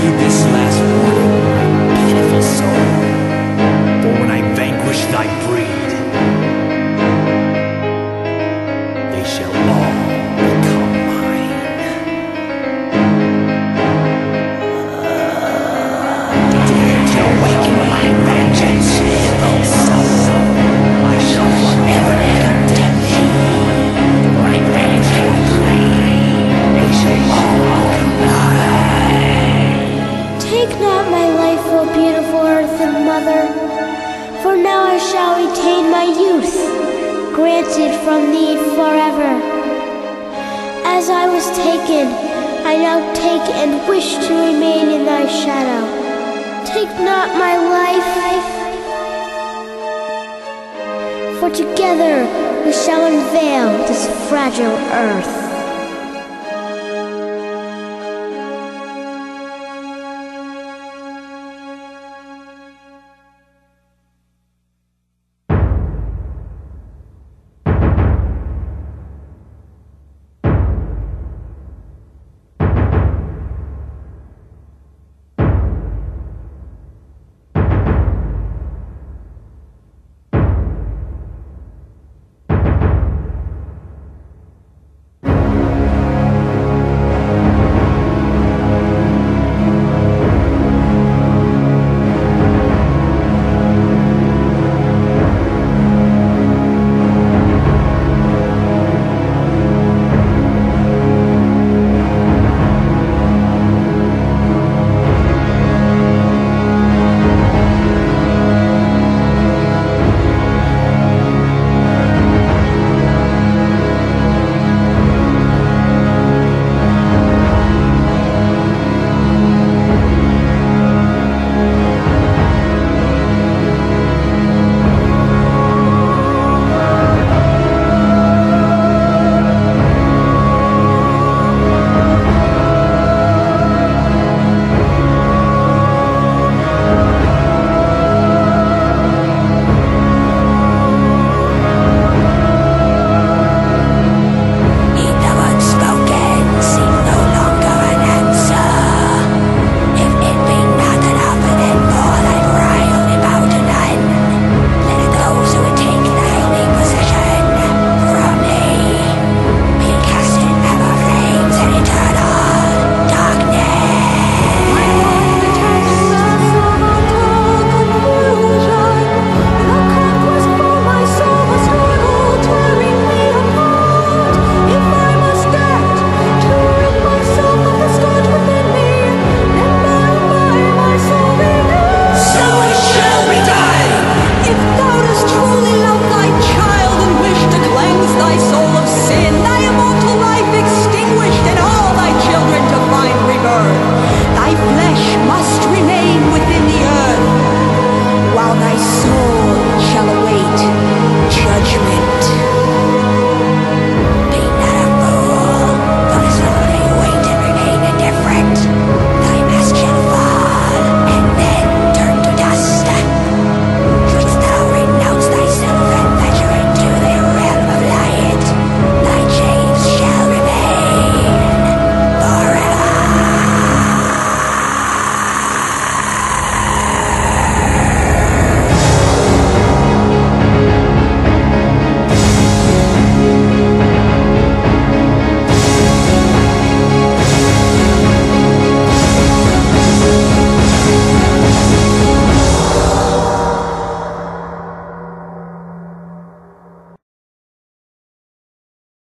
This last warning, pitiful soul. For when I vanquish thy breed, granted from thee forever. As I was taken, I now take and wish to remain in thy shadow. Take not my life, for together we shall unveil this fragile earth.